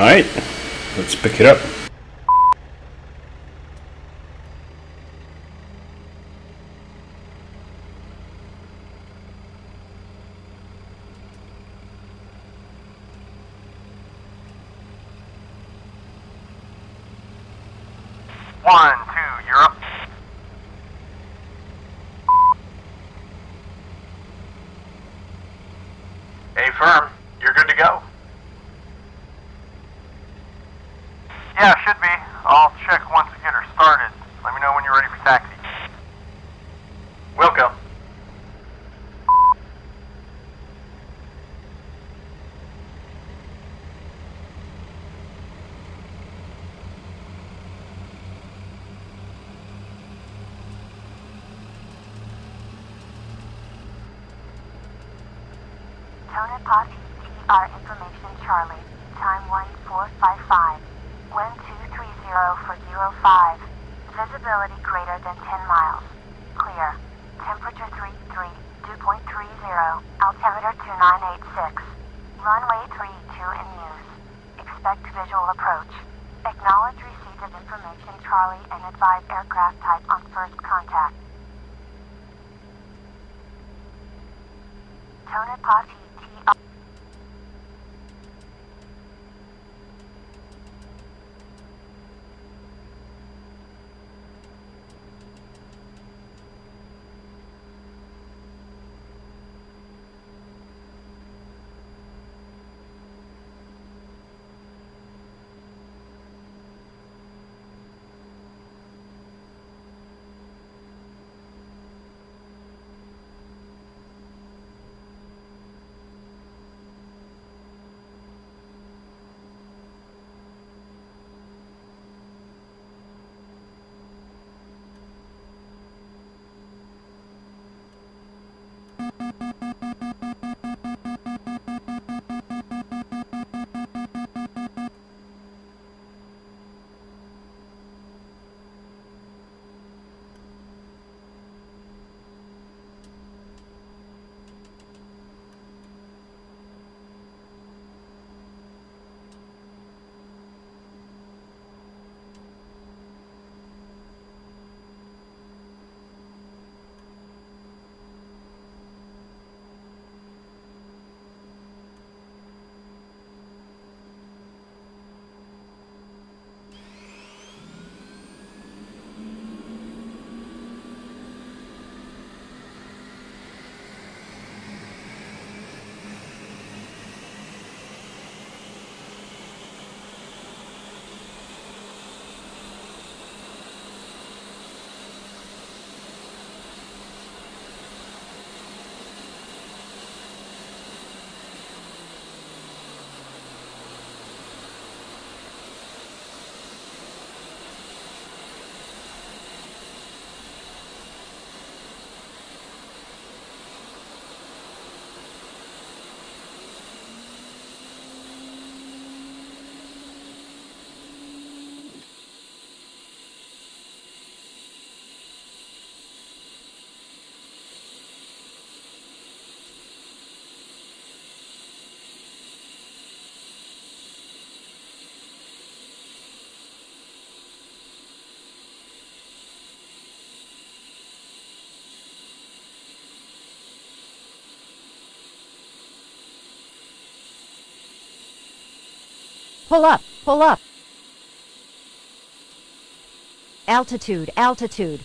Alright, let's pick it up. Pull up, pull up. Altitude, altitude.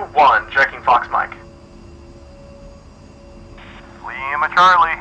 1, checking Fox Mike. Lima Charlie,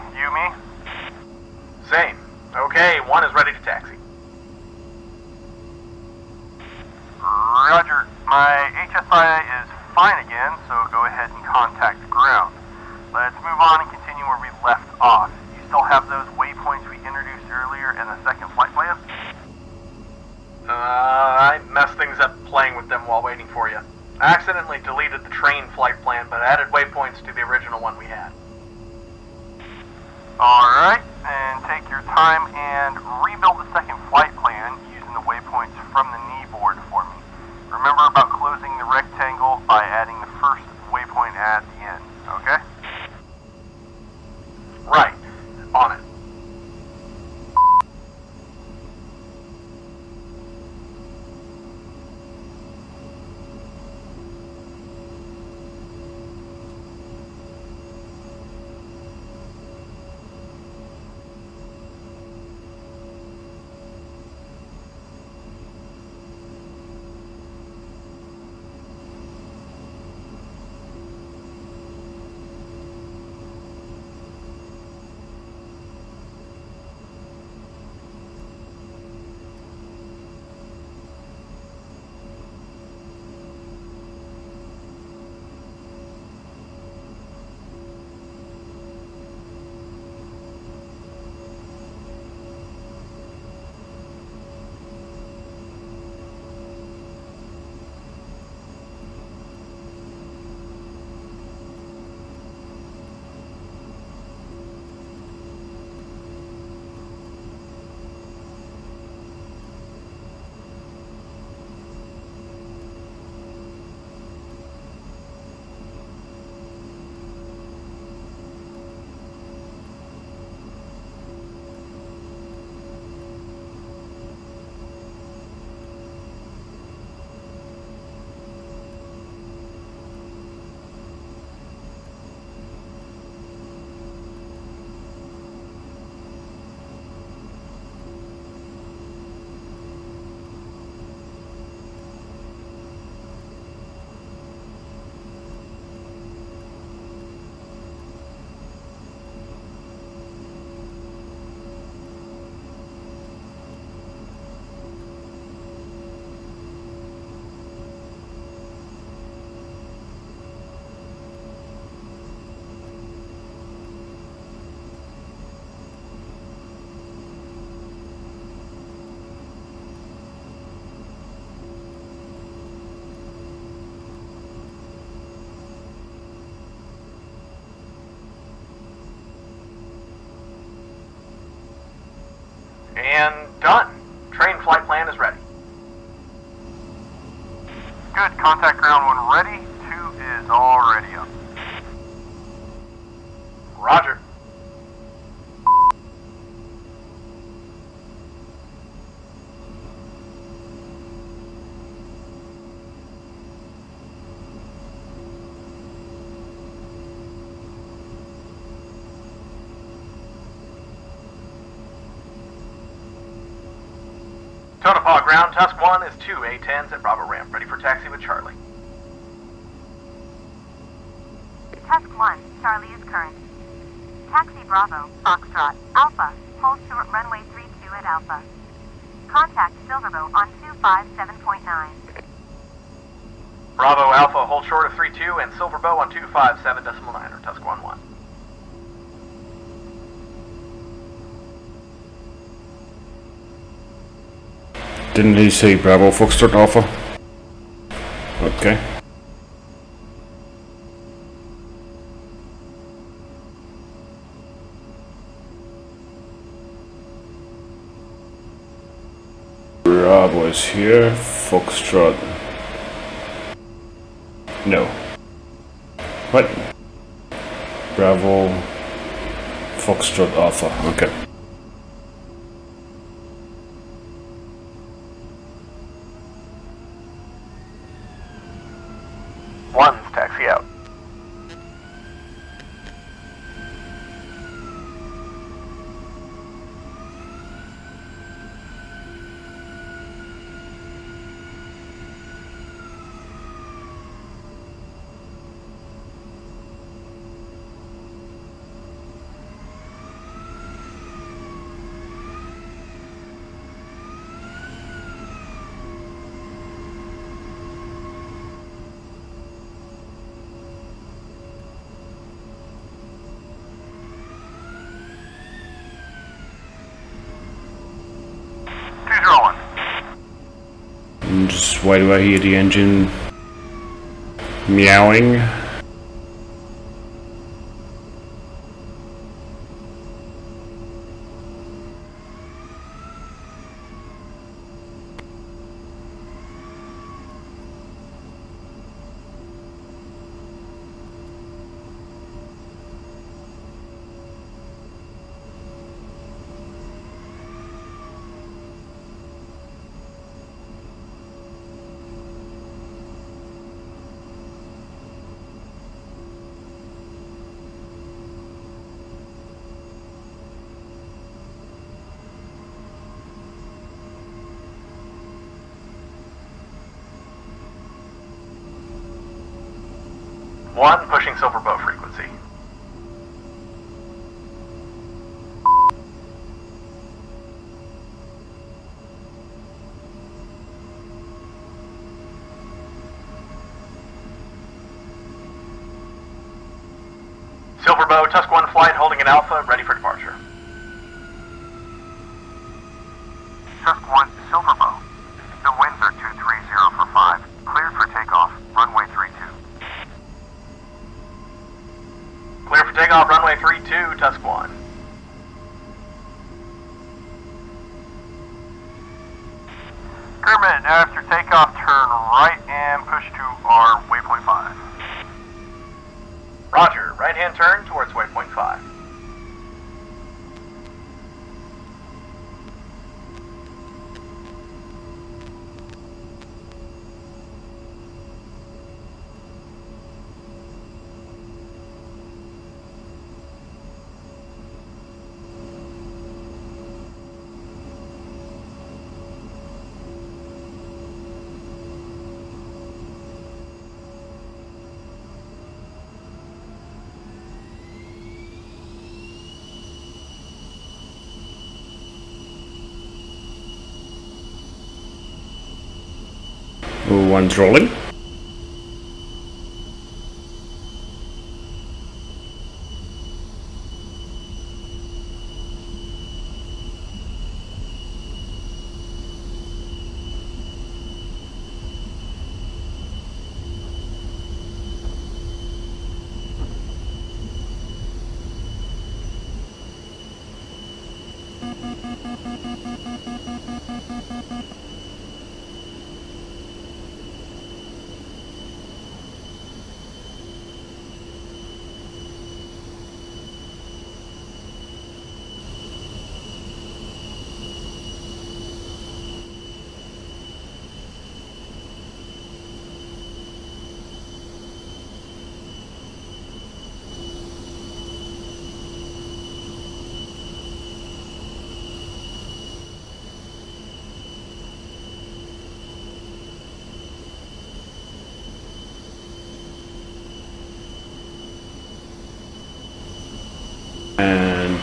And done. Train flight plan is ready. Good, contact ground when ready. Two is already up. Roger. Tonopah ground, Tusk 1 is two A-10s at Bravo ramp, ready for taxi with Charlie. Tusk 1, Charlie is current. Taxi Bravo, Foxtrot, Alpha, hold short runway 32 at Alpha. Contact Silverbow on 257.9. Bravo Alpha, hold short of 3-2, and Silverbow on 257.9, or Tusk 1-1. Didn't he say Bravo Foxtrot Alpha? Okay. Bravo is here. Foxtrot. No. What? Bravo. Foxtrot Alpha. Okay. Why do I hear the engine meowing? one's rolling.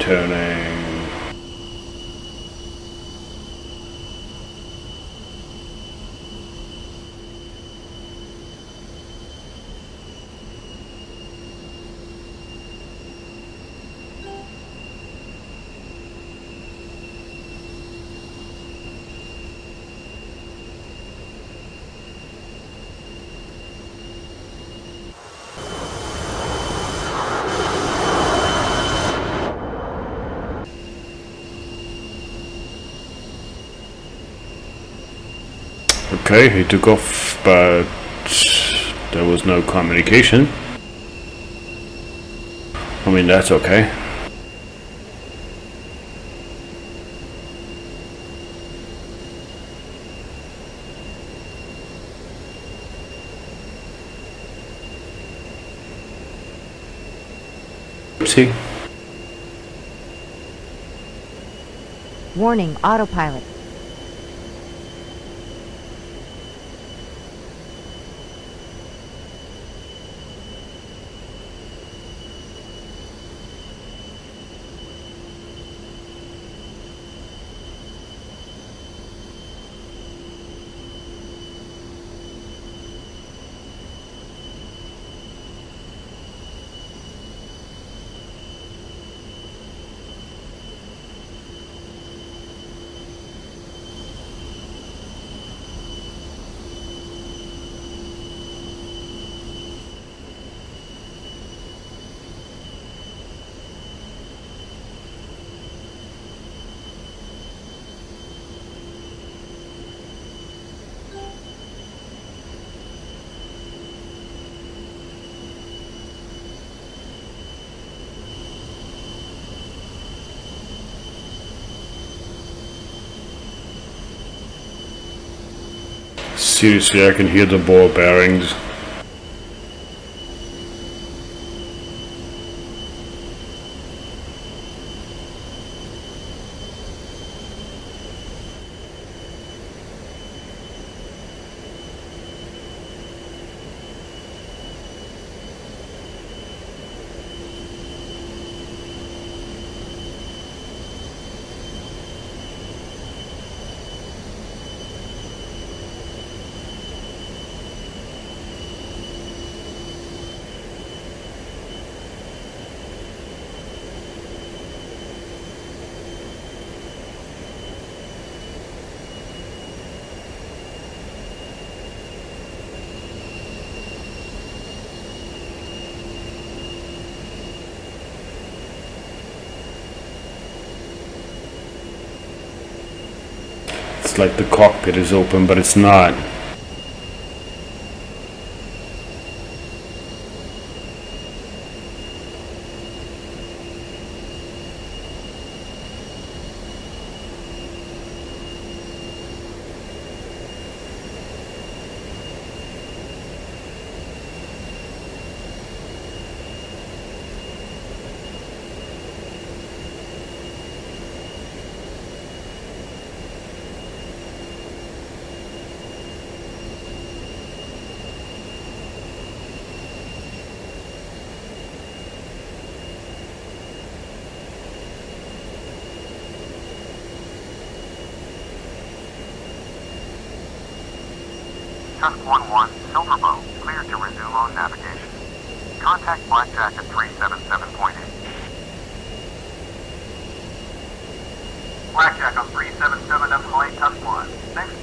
turning Okay, he took off, but there was no communication. I mean, that's okay. Oopsie. Warning, autopilot. Seriously, I can hear the ball bearings. It's like the cockpit is open, but it's not. Contact Blackjack at 377.8. Blackjack on 377.8, Tusk 1. Thanks.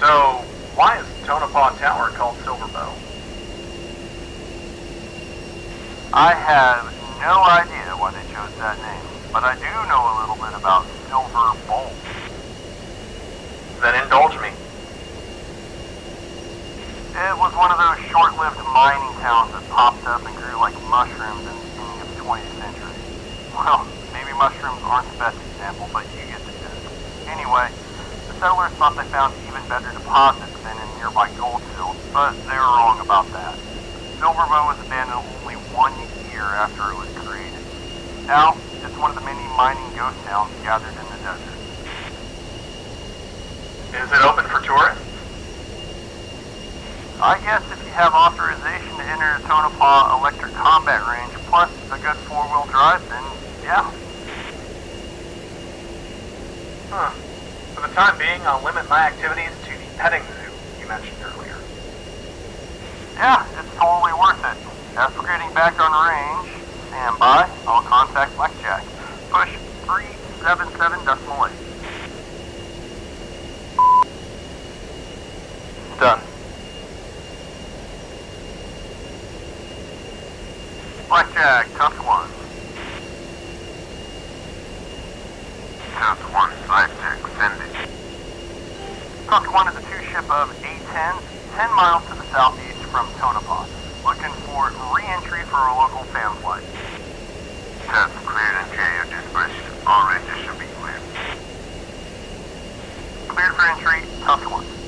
So, why is Tonopah Tower called Silverbow? I have no idea why they chose that name, but I do know a little bit about Silver Bowl. Then indulge me. It was one of those short-lived mining towns that popped up and grew like mushrooms in the beginning of the 20th century. Well, maybe mushrooms aren't the best example, but you get the gist. Anyway, the settlers thought they found even better deposits than in nearby gold fields, but they were wrong about that. Silverbow was abandoned only one year after it was created. Now, it's one of the many mining ghost towns gathered in the desert. Is it open for tourists? I guess if you have authorization to enter the Tonopah Electronic Combat Range, plus a good four-wheel drive, then yeah. Huh. For the time being, I'll limit my activities to the petting zoo you mentioned earlier. Yeah, it's totally worth it. As for getting back on range, stand by. I'll contact Blackjack. Push 377 decimal eight. Done. Blackjack, Tusk 1. Uh, Tusk 1, Blackjack, send it. Tusk 1 is a two-ship of A-10, 10 miles to the southeast from Tonopah. Looking for re-entry for a local fan flight. Tusk cleared and JO dispatched. All ranges should be cleared. Cleared for entry, Tusk 1.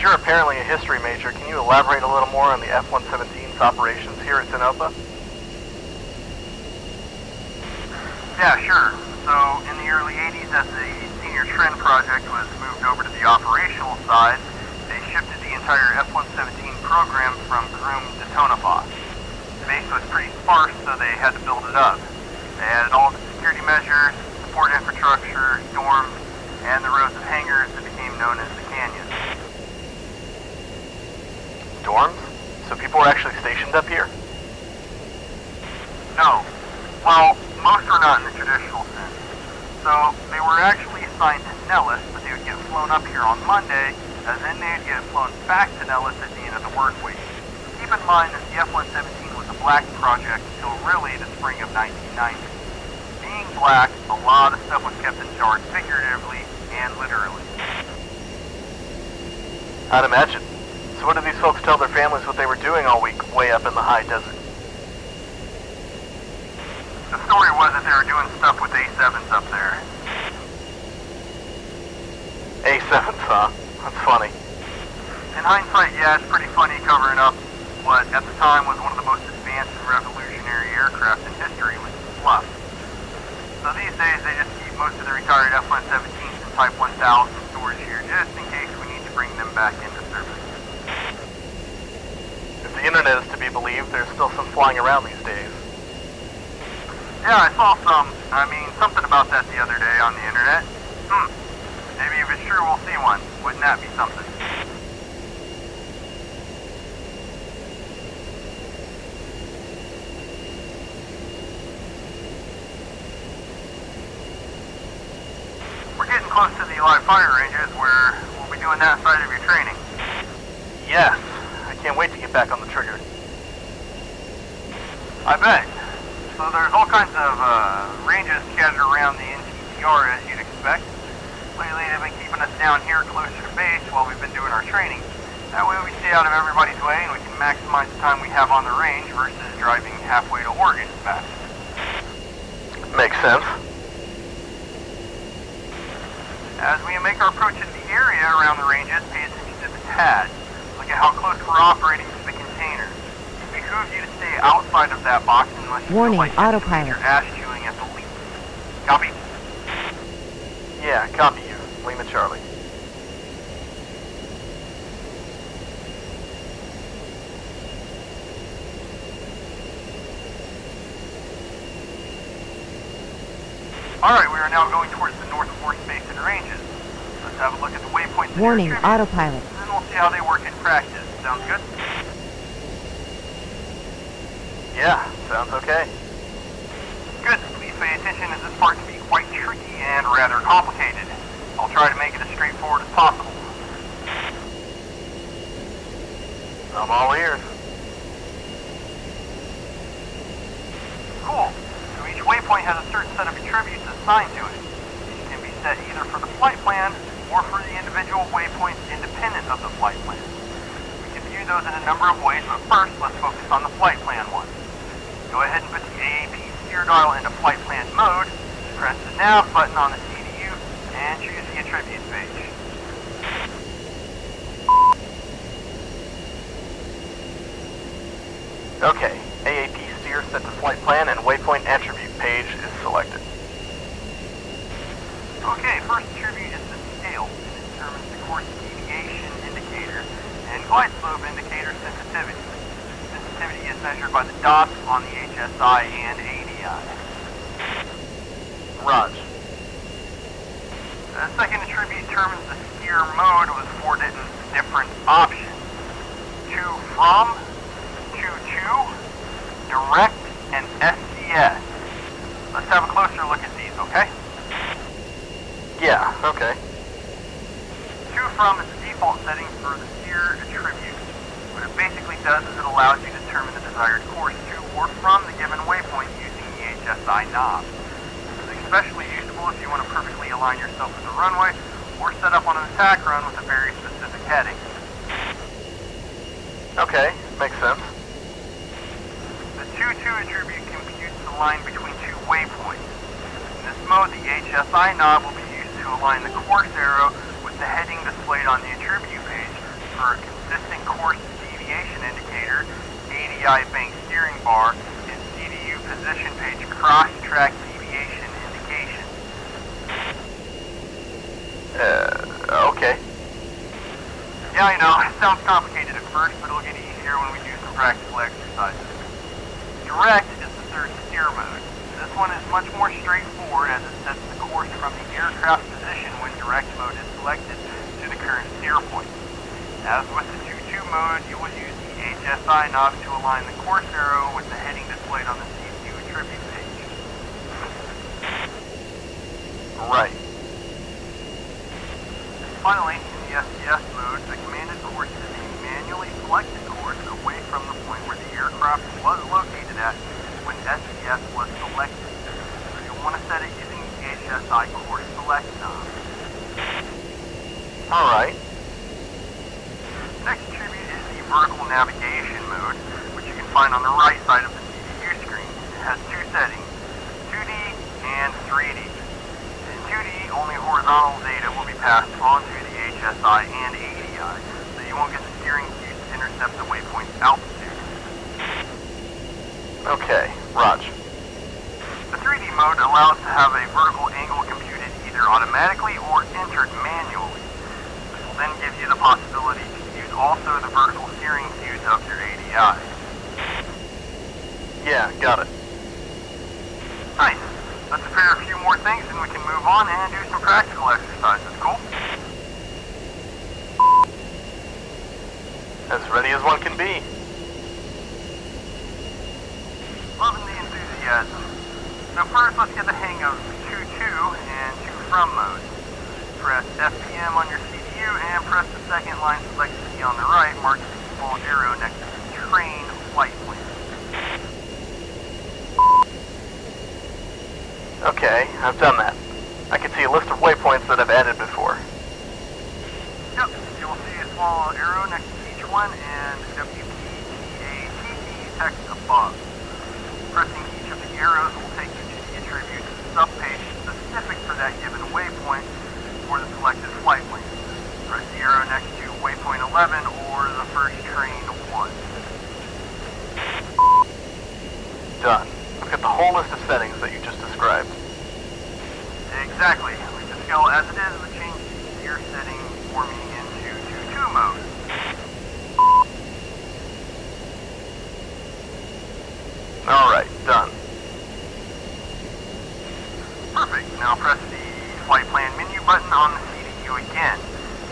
You're apparently a history major, can you elaborate a little more on the F-117's operations here at Tonopah? Yeah, sure. So, in the early 80s, as the Senior Trend project was moved over to the operational side, they shifted the entire F-117 program from Groom to Tonopah. The base was pretty sparse, so they had to build it up. They added all the security measures, support infrastructure, dorms, and the rows of hangars that became known as the Canyon. Dorms? So people were actually stationed up here? No. Well, most are not in the traditional sense. So they were actually assigned to Nellis, but they would get flown up here on Monday, and then they would get flown back to Nellis at the end of the work week. Keep in mind that the F-117 was a black project until really the spring of 1990. Being black, a lot of stuff was kept in charge, figuratively and literally. I'd imagine. So what did these folks tell their families what they were doing all week way up in the high desert? The story was that they were doing stuff with A7s up there. A7s, huh? That's funny. In hindsight, yeah, it's pretty funny covering up what at the time was one of the most advanced and revolutionary aircraft in history with fluff. So these days they just keep most of the retired F-117s and Type 1000 storage here just in case we need to bring them back into. If the internet is to be believed, there's still some flying around these days. Yeah, I saw some, I mean, something about that the other day on the internet. Hmm. Maybe if it's true, we'll see one. Wouldn't that be something? We're getting close to the live fire ranges where we'll be doing that side of your training. Yes. I can't wait to get back on the trigger. I bet. So there's all kinds of uh, ranges scattered around the NTTR as you'd expect. Lately they've been keeping us down here closer to base while we've been doing our training. That way we stay out of everybody's way and we can maximize the time we have on the range versus driving halfway to Oregon back. Makes sense. As we make our approach into the area around the ranges, pay attention to the TAD. Look at how close we're operating to the container. It behooves you to stay outside of that box unless you Warning, like you're autopilot. your ass chewing at the least. Copy? Yeah, copy you. Lima Charlie. Alright, we are now going towards the North Force Basin ranges. Let's have a look at the waypoints. Warning, autopilot. And then we'll see how they work in practice. Sounds good? Yeah, sounds okay. Good. Please pay attention as this part can be quite tricky and rather complicated. I'll try to make it as straightforward as possible. I'm all ears. Cool. So each waypoint has a certain set of attributes assigned to it. These can be set either for the flight plan or for the individual waypoints independent of the flight plan. We can view those in a number of ways, but first let's focus on the flight plan one. Go ahead and put the AAP steer dial into flight plan mode, press the nav button on the CDU, and choose the attributes page. Okay, AAP steer set to flight plan and waypoint attribute page is selected. Okay, first attribute is the scale. It determines the course deviation indicator and glide slope indicator sensitivity. Sensitivity is measured by the dots on the HSI and ADI. Raj. The second attribute determines the steer mode with four different options. To from, to to, direct, and SCS. Let's have a closer look at these, okay? Yeah, okay. To from is the default setting for the steer attribute. What it basically does is it allows you to determine the desired course to or from the given waypoint using the HSI knob. This is especially useful if you want to perfectly align yourself with the runway or set up on an attack run with a very specific heading. Okay, makes sense. The to to attribute computes the line between two waypoints. In this mode, the HSI knob will be used to align the course arrow with the heading displayed on the attribute page for a consistent course ADI bank steering bar, and CDU position page cross-track deviation indication. Uh, okay. Yeah, I know, it sounds complicated at first, but it'll get easier when we do some practical exercises. Direct is the third steer mode. This one is much more straightforward as it sets the course from the aircraft position when direct mode is selected to the current steer point. As with the to to mode, you will use HSI knob to align the course arrow with the heading displayed on the CQ attribute page. Right. Finally, in the STS mode, the commanded course is a manually selected course away from the point where the aircraft was located at when STS was selected. So you'll want to set it using the HSI course select knob. Alright. Next attribute is the vertical navigation mode, which you can find on the right side of the CDU screen. It has two settings, 2D and 3D. In 2D, only horizontal data will be passed onto the HSI and ADI, so you won't get the steering cues to intercept the waypoint's altitude. Okay, Raj. The 3D mode allows to have a vertical angle computed either automatically or entered manually. This will then give you the possibility to use also the vertical your Yeah, got it. Nice. Let's prepare a few more things and we can move on and do some practical exercises. Cool? As ready as one can be. Loving the enthusiasm. So first, let's get the hang of to to and to from mode. Press FPM on your CDU and press the second line select key on the right, marking the small arrow next to flight. Okay, I've done that. I can see a list of waypoints that I've added before. Yep, you'll see a small arrow next to each one and WPTATT text above. Pressing each of the arrows will take you to the attribute subpage specific for that given waypoint for the selected flight lane. Press the arrow next to waypoint 11 or the first train 1. Done. I've got the whole list of settings that you just described. Exactly. Leave the scale as it is, but change the gear setting for me into 2-2 mode. Alright, done. Perfect. Now press the flight plan menu button on the CDU again.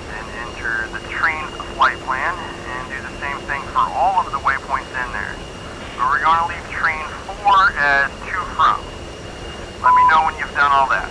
Then enter the train's flight plan and do the same thing for all of the waypoints in there. But we're going to leave train 4 as to from. Let me know when you've done all that.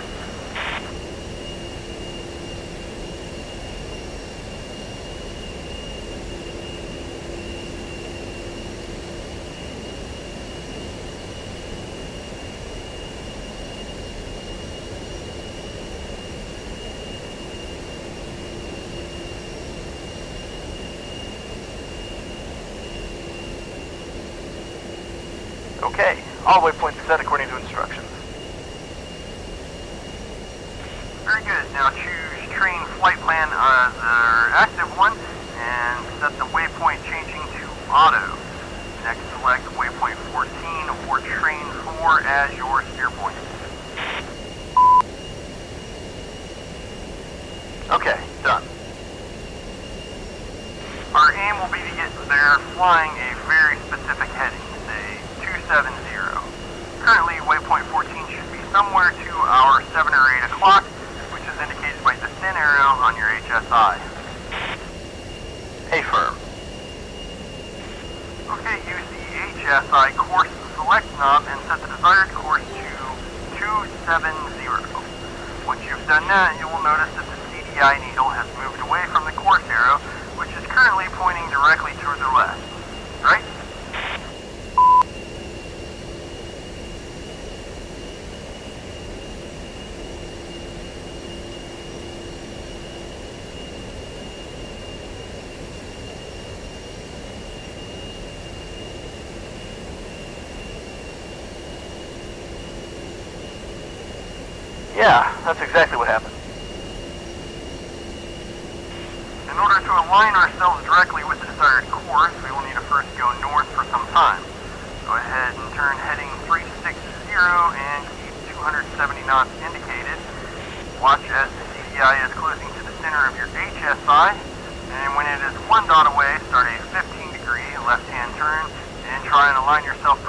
Okay, all set according to instructions. Very good. Now choose train flight plan as our active one and set the waypoint changing to auto. Next select waypoint 14 or train 4 as your steer point. Okay, done. Our aim will be to get there flying a very specific heading, say 270. Currently, waypoint 14 should be somewhere to our 7 or 8 o'clock, which is indicated by the thin arrow on your HSI. A firm. Okay, use the HSI course select knob and set the desired course to 270. Once you've done that, you will notice that the CDI needle has moved away from the course arrow, which is currently pointing directly to the left. Right? Yeah, that's exactly what happened. In order to align ourselves directly with the desired course, we will need to first go north for some time. Go ahead and turn heading 360 and keep 270 knots indicated. Watch as the CDI is closing to the center of your HSI, and when it is one dot away, start a 15 degree left-hand turn and try and align yourself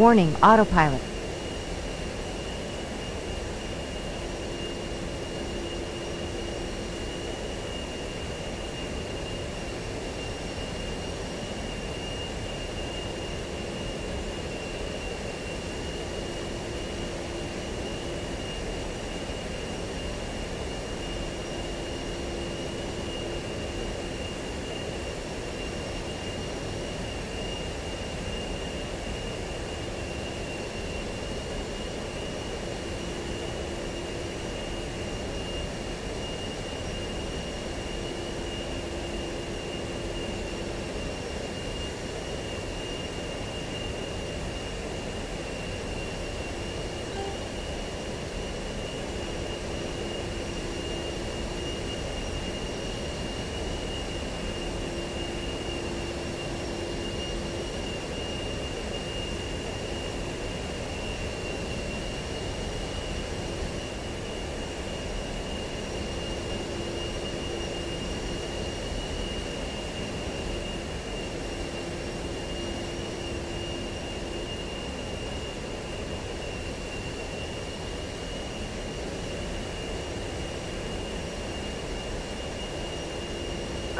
Warning, autopilot.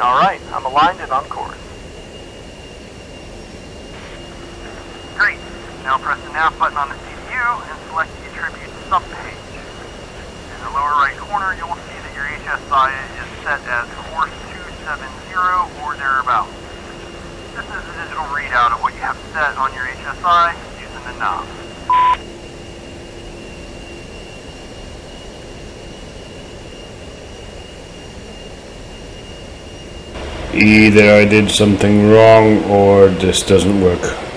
Alright, I'm aligned and on course. Great. Now press the nav button on the CDU and select the attribute subpage. In the lower right corner, you will see that your HSI is set as course 270 or thereabouts. This is a digital readout of what you have set on your HSI using the knob. Either I did something wrong or this doesn't work.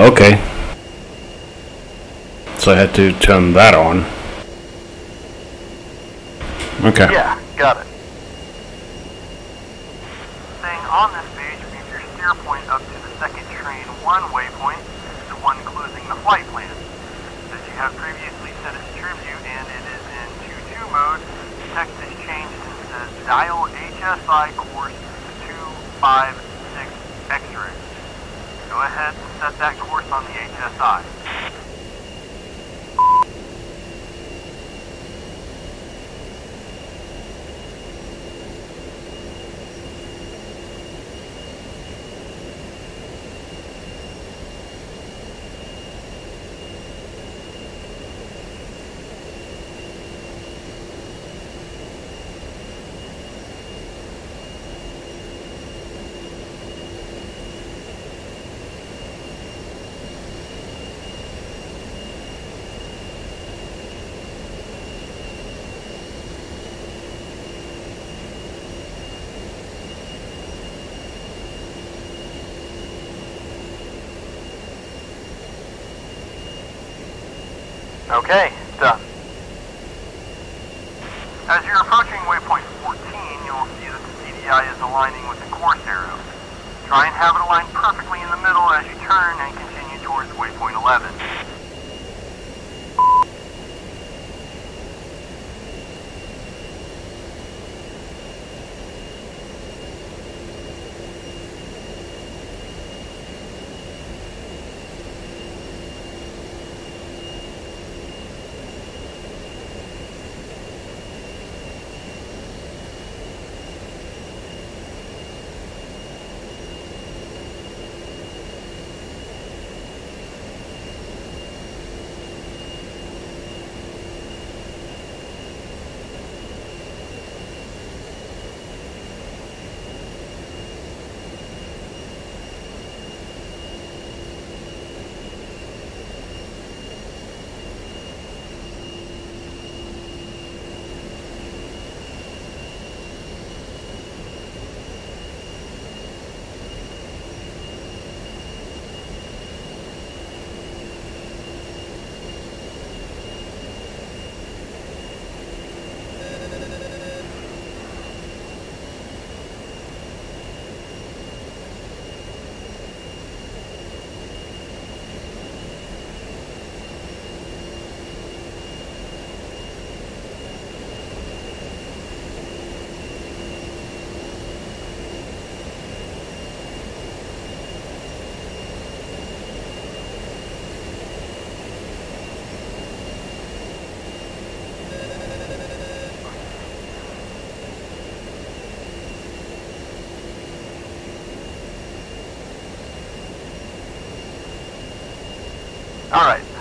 Ah, okay. So I had to turn that on. Okay. Yeah, got it. Staying on this page means your steer point up to the second train one waypoint, the one closing the flight plan. As you have previously set as tribute and it is in to to mode, text is changed and says dial HSI course 256 X-ray. Go ahead set that course on the HSI.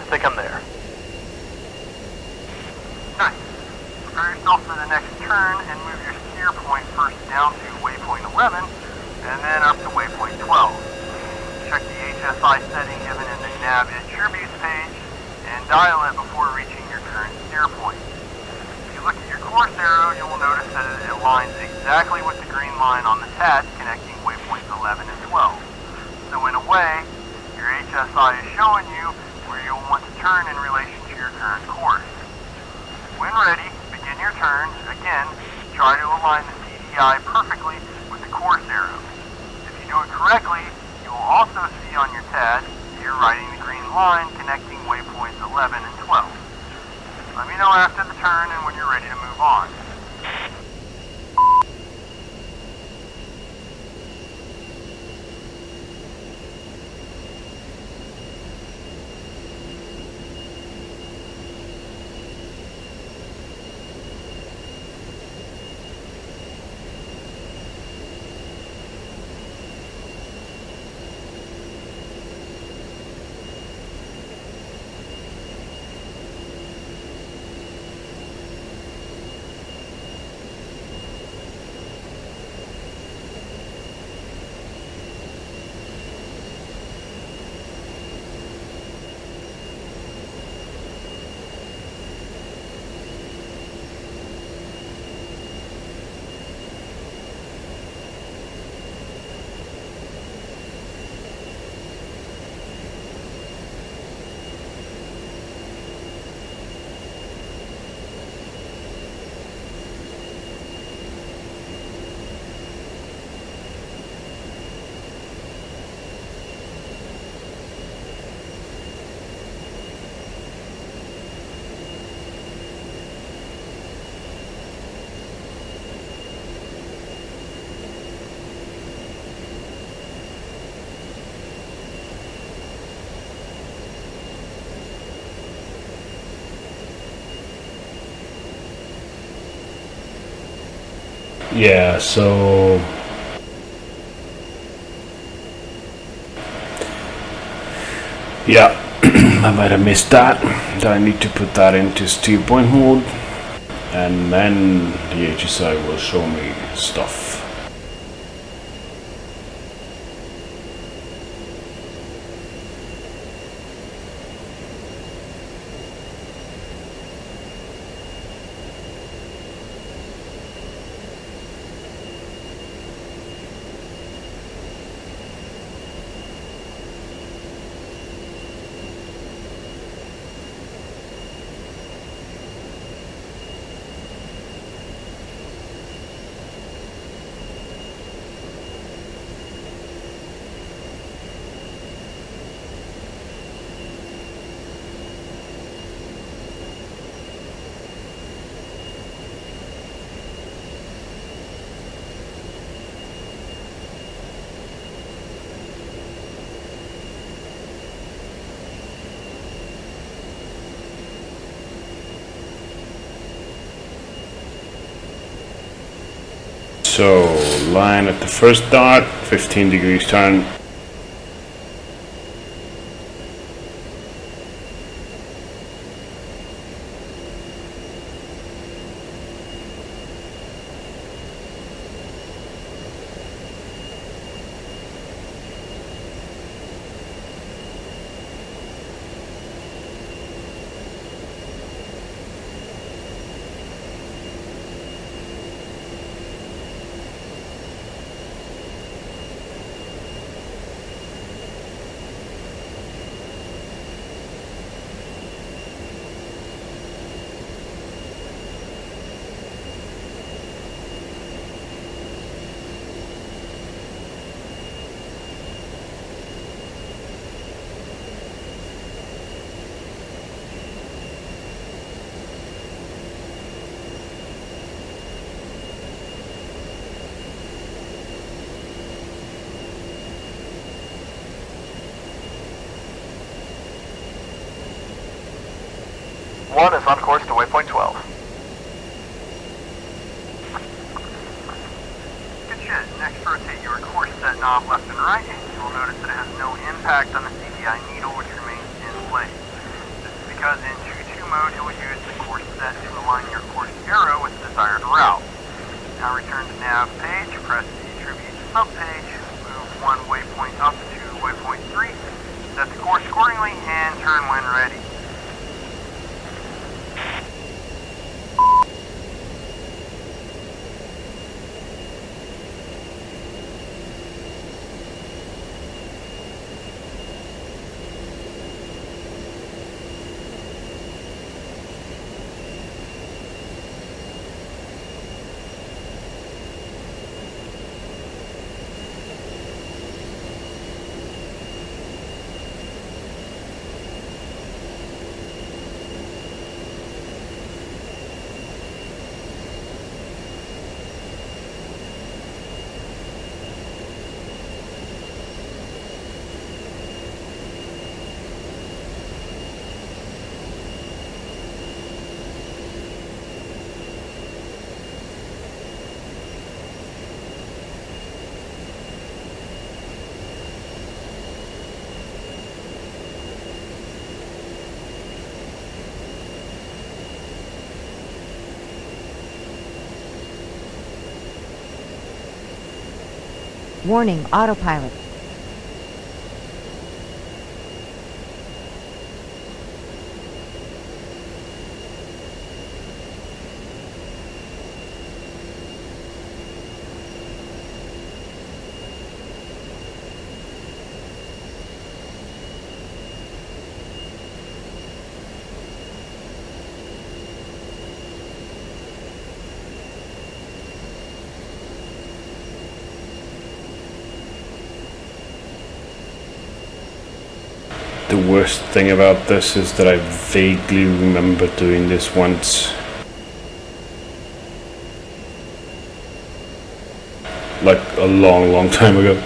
they come there. Yeah, so yeah, I might have missed that. That I need to put that into steer point mode, and then the HSI will show me stuff. So line at the first dot, 15 degrees turn, 1 is on course to waypoint 12. Good shit. Next rotate your course set knob left and right. You will notice that it has no impact Warning, autopilot. The worst thing about this is that I vaguely remember doing this once. Like a long, long time ago.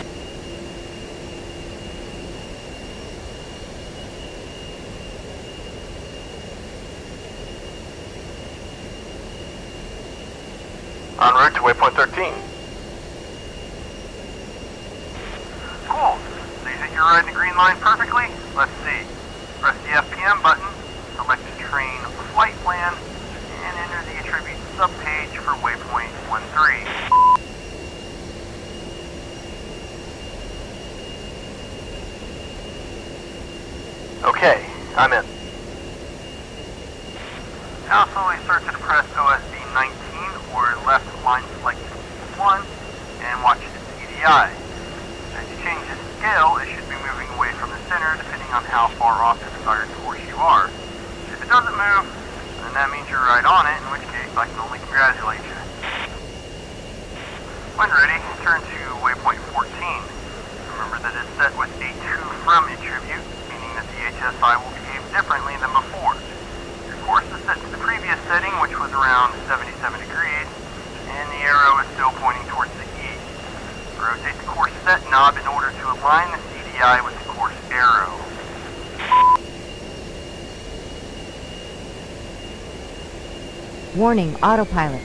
autopilot.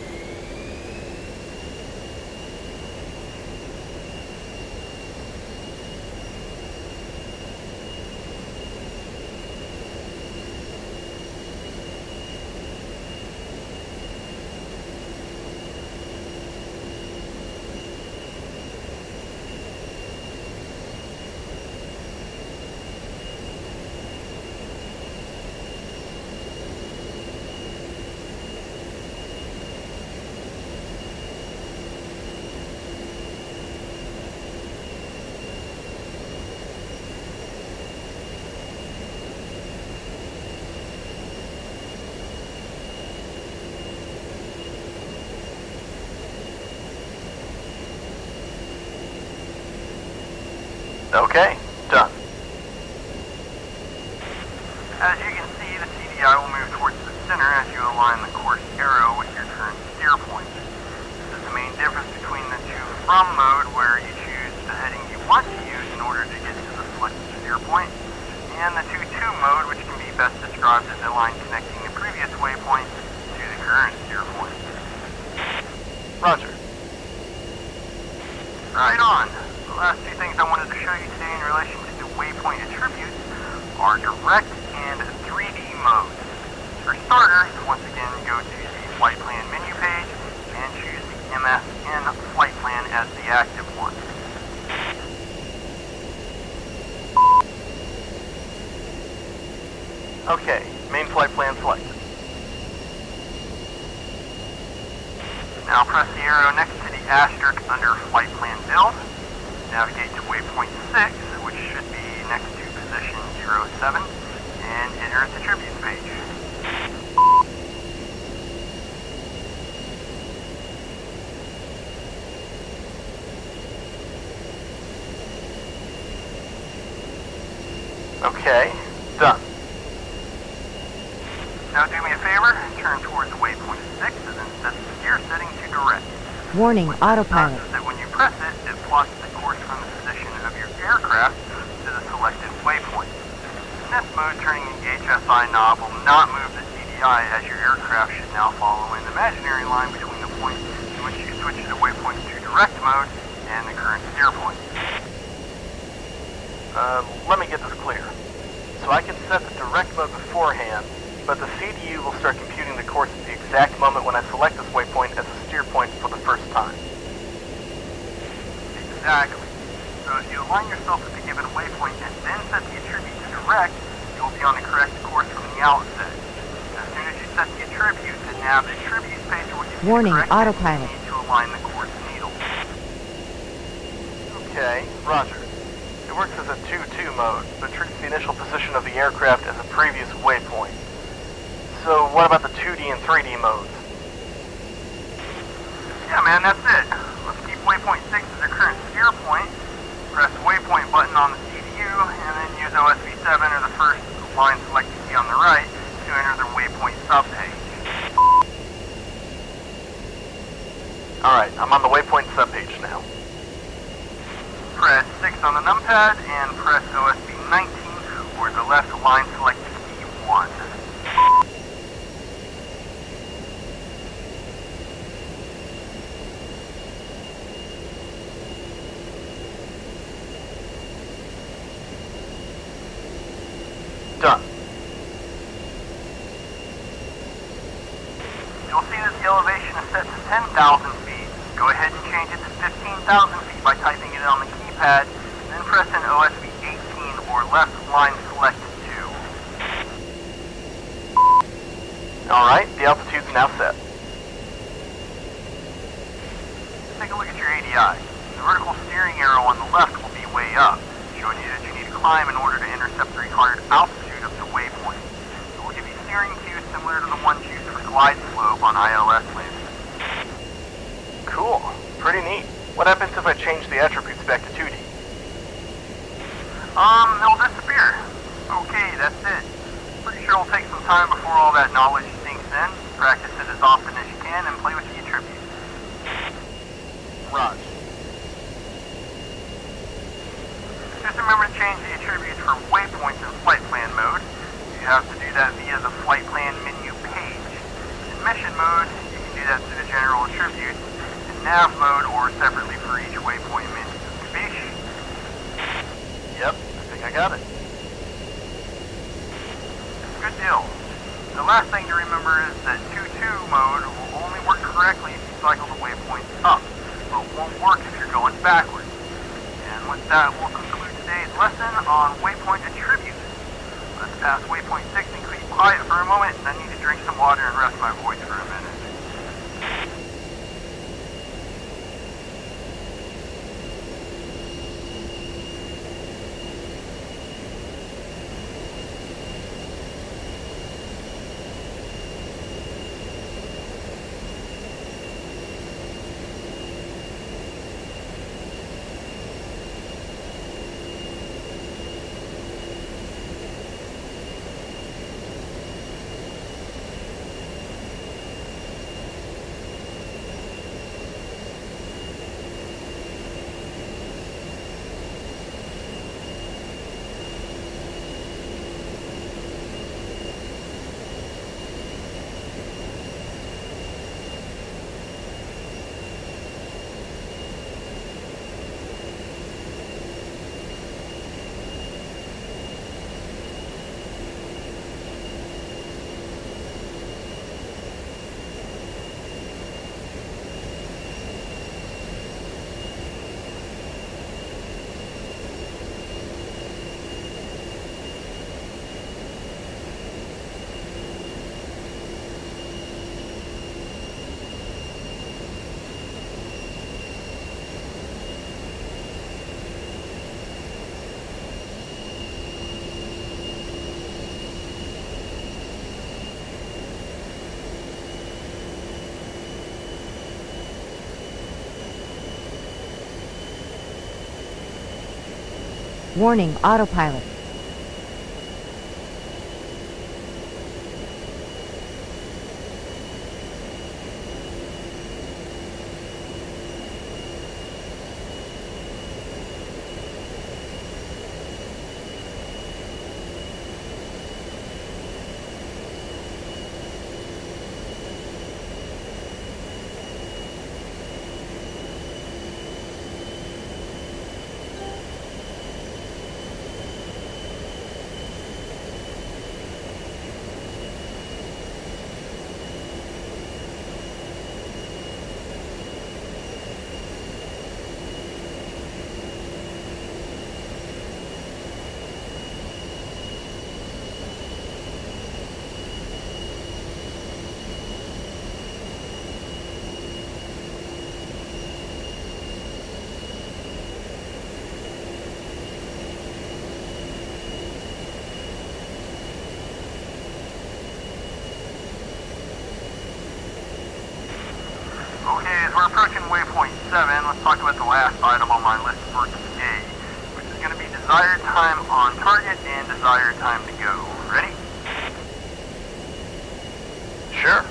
Okay. Okay, done. Now do me a favor, turn towards waypoint 6 and then set the gear setting to direct. Warning, Which autopilot. that when you press it, it plots the course from the position of your aircraft to the selected waypoint. In this mode, turning engage SI knob autopilot. Okay, roger. It works as a to to mode, but treats the initial position of the aircraft as a previous waypoint. So what about the 2D and 3D modes? Yeah, man, that's it. Let's keep waypoint 6 as our current steer point, press waypoint button on the CDU, and then use OSB 7 or the first line select key on the right, Alright, I'm on the waypoint subpage now. Press 6 on the numpad and press OSB 19 or the left line select key 1. Warning, autopilot. We're approaching waypoint 7, let's talk about the last item on my list for today, which is going to be desired time on target and desired time to go. Ready? Sure.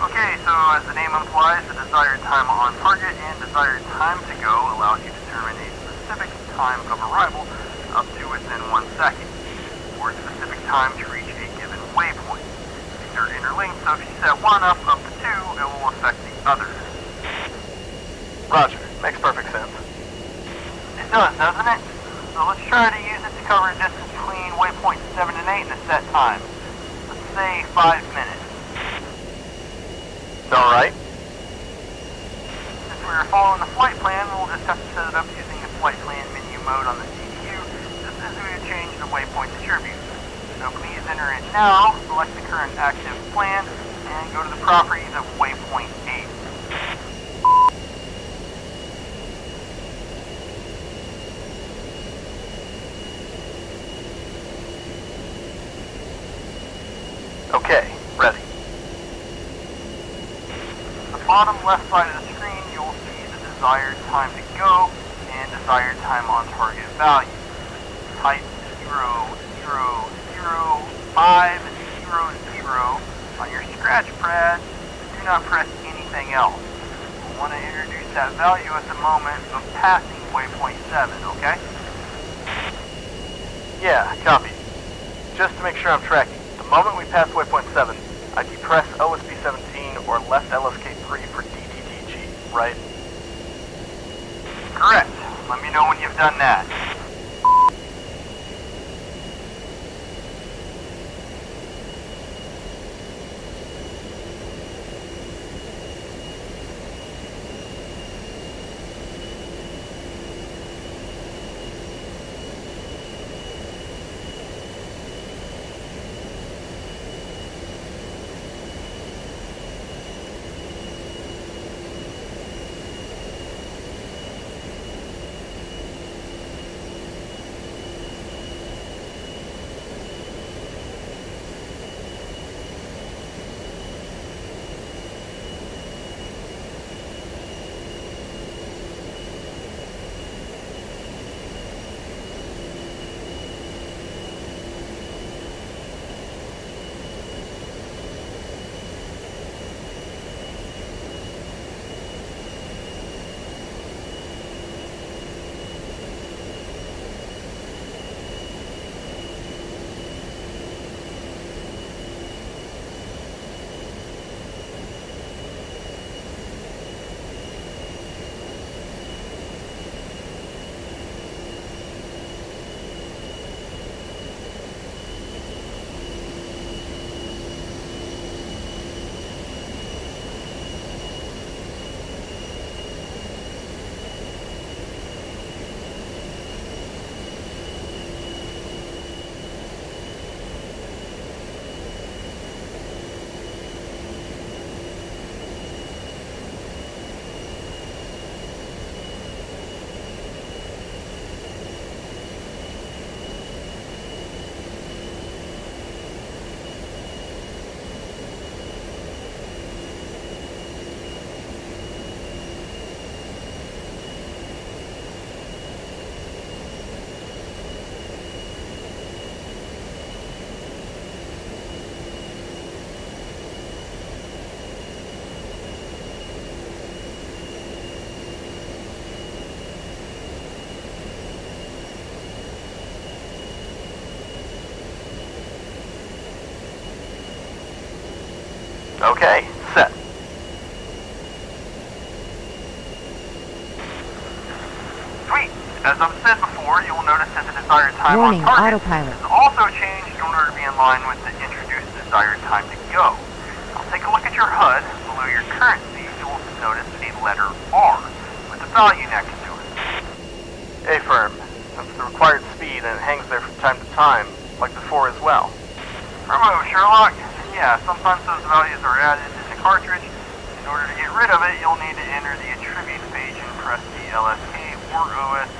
Okay, so as the name implies, the desired time on target and desired time to go allows you to determine a specific time of arrival up to within one second, or a specific time to reach a given waypoint. These are interlinked, so if you set one up up to two, it will others. Roger. Makes perfect sense. It does, doesn't it? So let's try to use it to cover a distance between waypoint 7 and 8 in a set time. Let's say 5 minutes. Alright. Since we are following the flight plan, we'll just have to set it up using the flight plan menu mode on the CDU, just as we would change the waypoint attributes. So please enter it now, select the current active plan, and go to the properties of waypoint 8. Okay, ready. the bottom left side of the screen, you will see the desired time to go and desired time on target value. Type 0, 0, 0, 5, 0, 0 on your scratch pad. Do not press anything else. We'll want to introduce that value at the moment of passing waypoint 7, okay? Yeah, copy. Just to make sure I'm tracking, time Warning, on target autopilot. has also changed in order to be in line with the introduced desired time to go. Now take a look at your HUD. Below your current speed, you will notice a letter R with a value next to it. A-firm. That's the required speed and it hangs there from time to time, like before as well. Bravo, Sherlock. Yeah, sometimes those values are added in the cartridge. In order to get rid of it, you'll need to enter the attribute page and press the LSK or to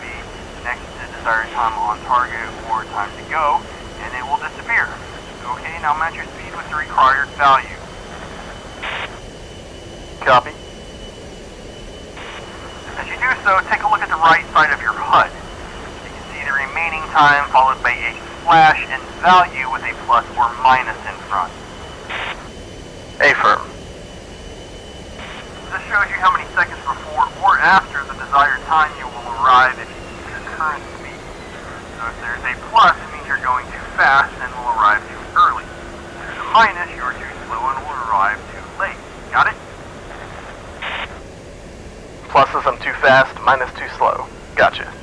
desired time on target or time to go, and it will disappear. Okay, now match your speed with the required value. Copy. As you do so, take a look at the right side of your HUD. You can see the remaining time followed by a slash and value with a plus or minus in front. A-firm. This shows you how many seconds before or after the desired time you will arrive if you use your current. So if there's a plus, it means you're going too fast and will arrive too early. If there's a minus, you're too slow and will arrive too late. Got it? Pluses I'm too fast, minus too slow. Gotcha.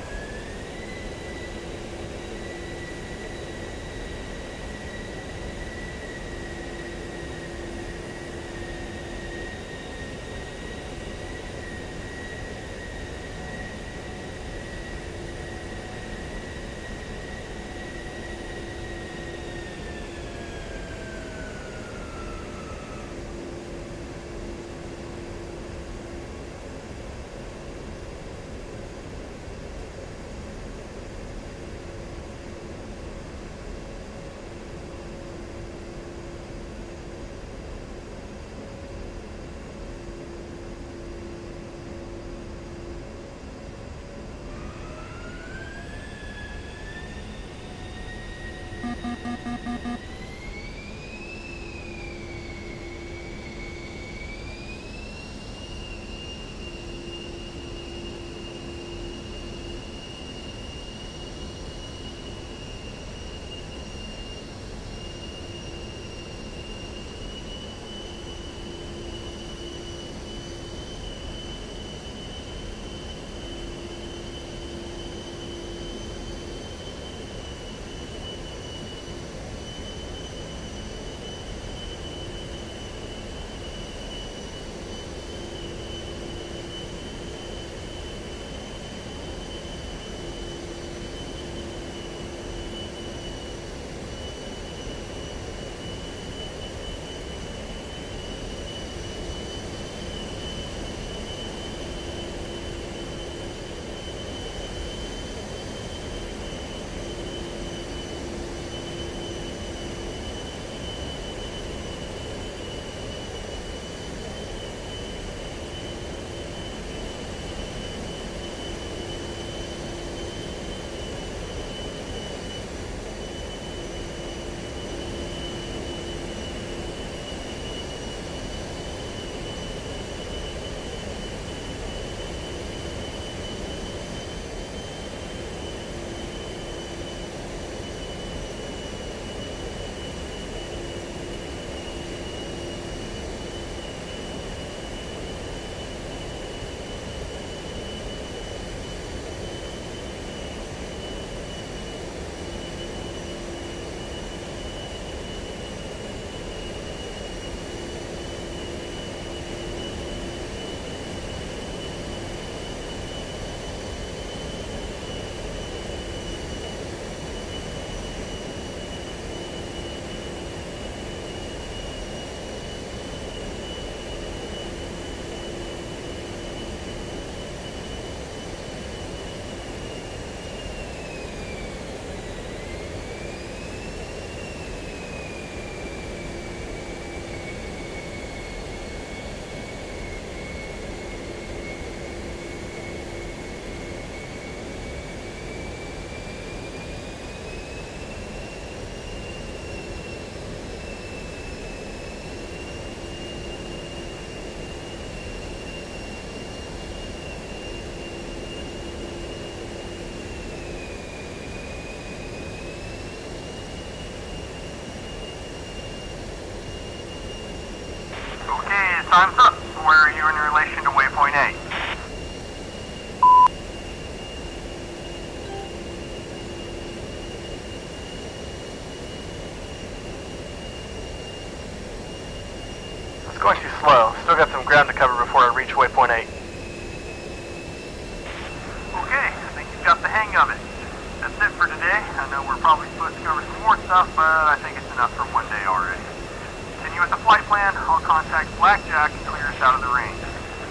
Blackjack and clear us out of the range.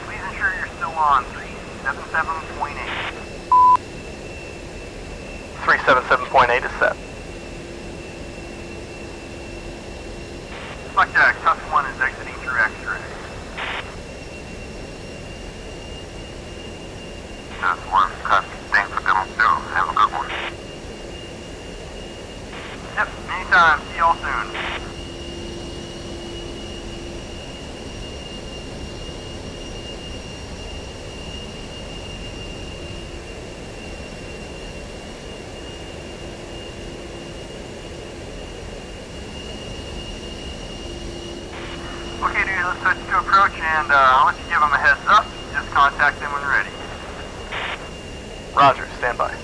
Please ensure you're still on 377.8. 377.8 is set. Fuck Blackjack, Tusk 1 is exiting through X-ray. Tusk 1, copy. Thanks for coming through. Have a good one. Yep, anytime. See y'all soon. Okay, dude, let's switch to approach, and uh, I'll let you give them a heads up. Just contact them when ready. Roger, stand by.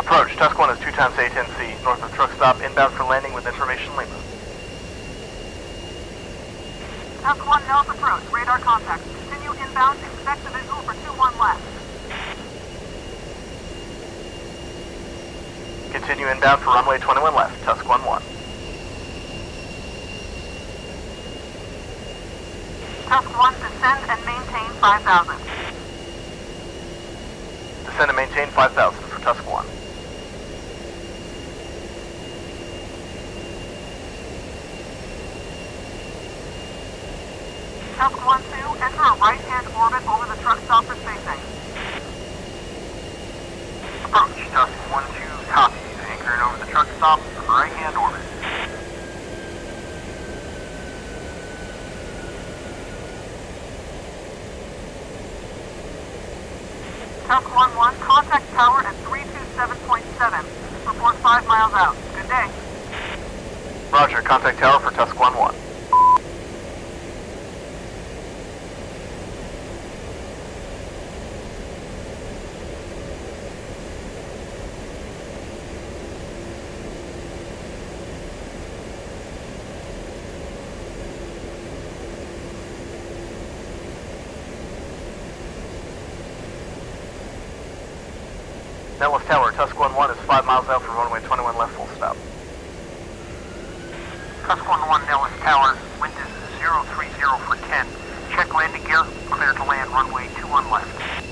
Approach, Tusk 1 is 2 times A10C, north of truck stop, inbound for landing with information Lima. Tusk 1 Nellis approach. Radar contact. Continue inbound. Expect the visual for 2-1 left. Continue inbound for runway 21 left, Tusk 1 1. Tusk 1 descend and maintain 5,000. Descend and maintain 5,000 for Tusk 1. Tusk 1-2, enter a right-hand orbit over the truck stop for spacing. Approach, Tusk 1-2, copies. Anchoring over the truck stop, right-hand orbit. Tusk 1-1, contact tower at 327.7. Report 5 miles out. Good day. Roger, contact tower for Tusk 1 1. Nellis Tower, Tusk 1 1 is 5 miles out from runway 21 left full stop. Tusk 1-1 Nellis Tower, wind is 030 for 10. Check landing gear, clear to land runway 21 left.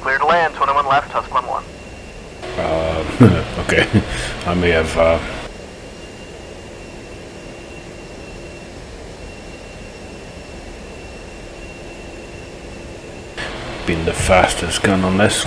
Clear to land, 21 left, Tusk 1 1. Uh, okay. I may have uh, been the fastest gun on this.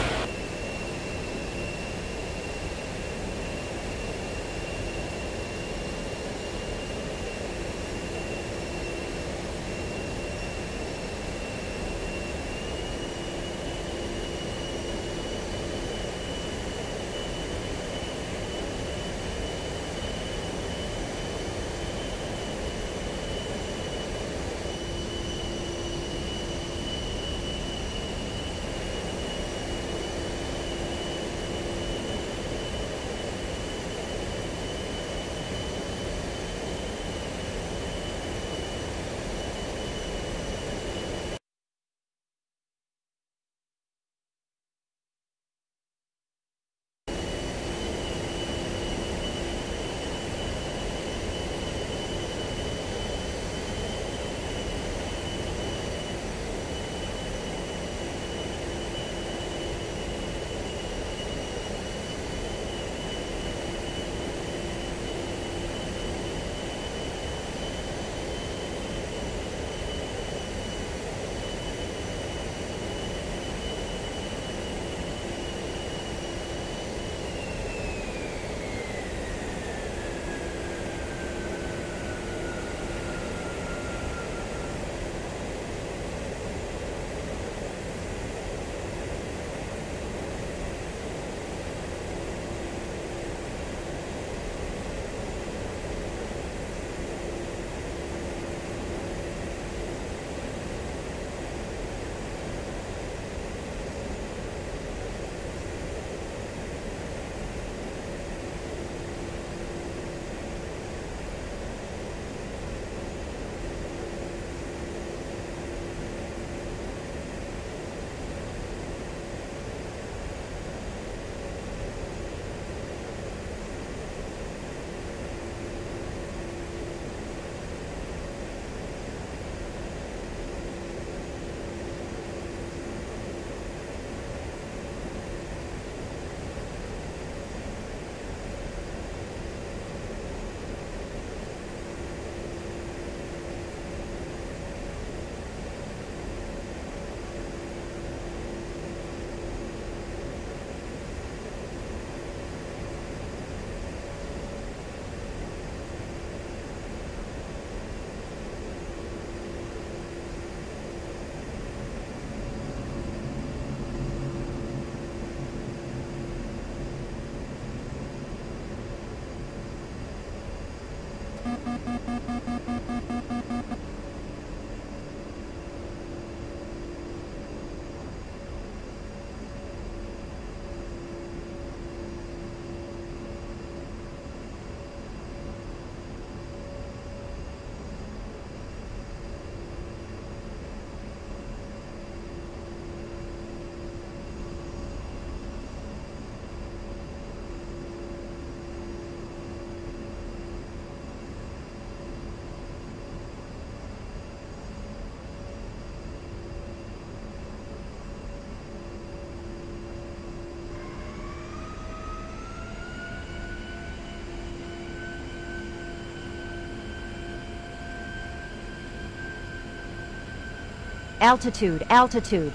Altitude, altitude.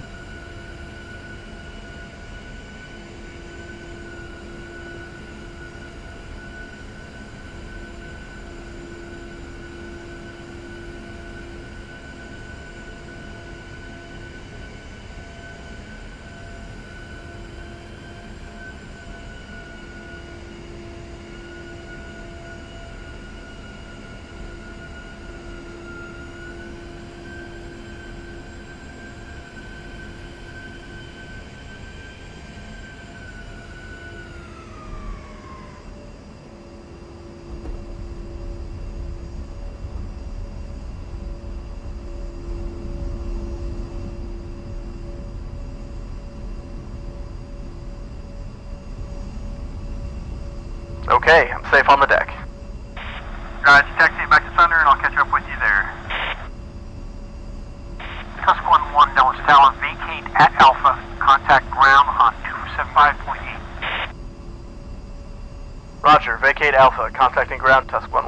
Okay, I'm safe on the deck. Guys, taxi back to Thunder and I'll catch up with you there. Tusk 1-1, Nellis Tower, vacate at Alpha. Contact ground on 275.8. Roger, vacate Alpha, contacting ground, Tusk 1-1.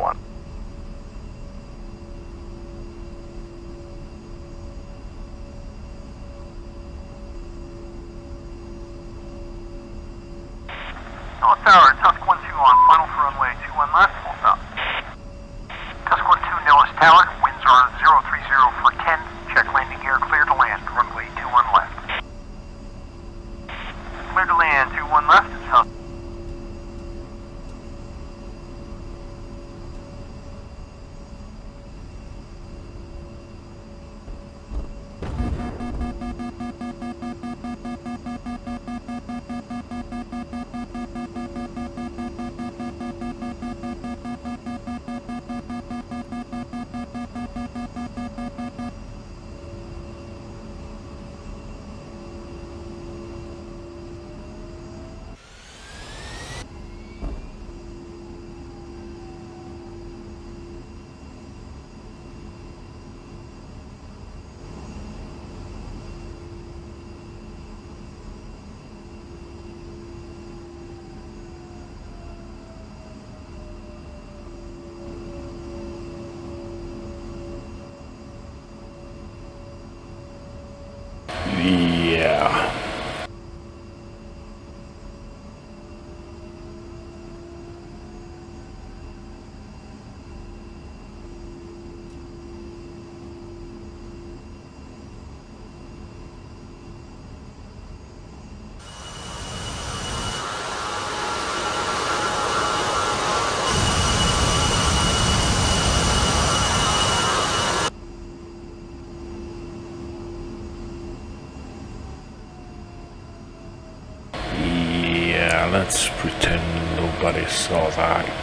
Pretend nobody saw that.